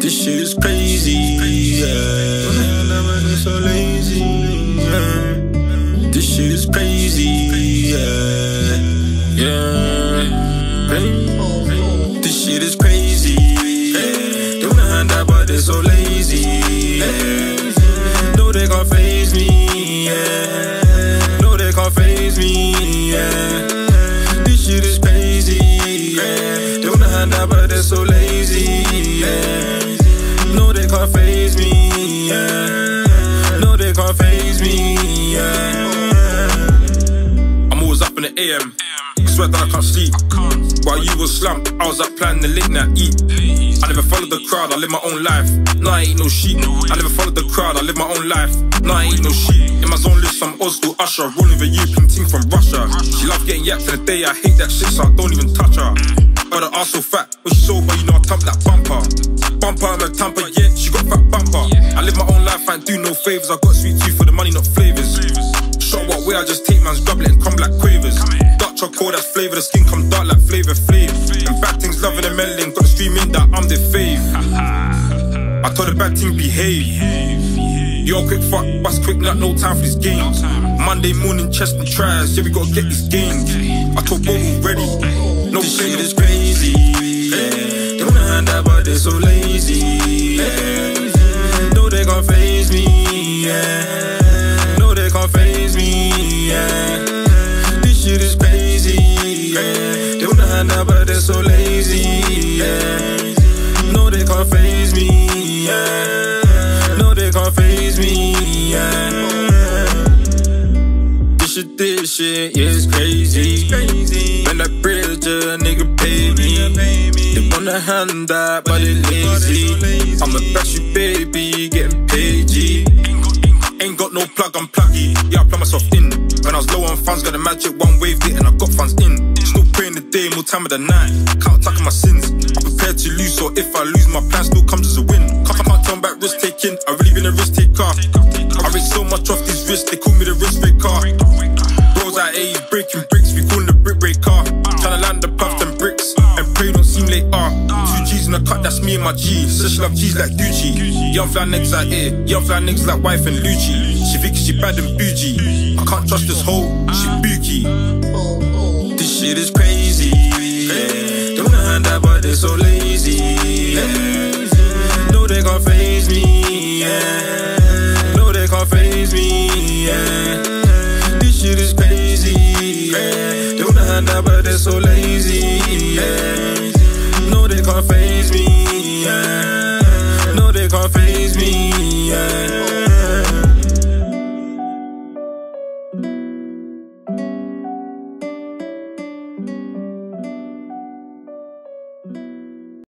This shit is crazy, yeah. So lazy, yeah. This shit is crazy, yeah. Yeah. That, but they're so lazy, yeah. No, they can't phase me, yeah. No, they can't phase me, yeah. I'm always up in the AM. Swear that I can't sleep. While you was slumped, I was up planning the late night eat. I never followed the crowd, I live my own life. No, I ain't no sheep. I never followed the crowd, I live my own life. No, I ain't no sheep. In my zone list, I'm old school usher. Rolling with you, team from Russia. She love getting yapped in the day, I hate that shit, so I don't even touch her. But her ass so fat, when she sober, you know I thump that bumper. Bumper, I'm a tamper, yeah, she got fat bumper. I live my own life, I ain't do no favors. I got sweet tooth for the money, not flavors. Shot what way, I just take man's it and come like quavers. Dark chocolate, that's flavor, the skin come dark like flavor flav. And bad things loving and meddling, got the stream in that I'm the fave. I told the bad thing behave. Yo, quick fuck, bust quick, not no time for these games. Monday morning, chest and tries, yeah, we gotta get these games. I told both ready, no this shit is crazy. This shit, yeah, it's crazy. When that bridge, a nigga pay me. They wanna hand that, but they lazy. I'm a bash baby, getting paid, G. Ain't got no plug, I'm pluggy. Yeah, I plug myself in. When I was low on funds, got the magic one wave it, and I got funds in. Still praying the day, more time of the night. Can't tackle my sins. I'm prepared to lose, so if I lose, my plan still comes as a win. Can't, can't turn back risk taking. I really been a risk taker. Bros out here breaking bricks, we call the brick breaker. Tryna land the puff and bricks, and pray don't seem late. Uh, two G's in a cut, that's me and my G. She love G's like Gucci. Young fly niggas out here, young fly niggas like YFN Lucci. She thinks she bad and bougie. I can't trust this hoe, she bookie. This shit is crazy. Yeah. Don't know that, but they're so lazy. Yeah. No, they can't phase me. Yeah. No, they can't phase me. Yeah. They're so lazy. Yeah. No, they can't phase me. Yeah. No, they can't phase.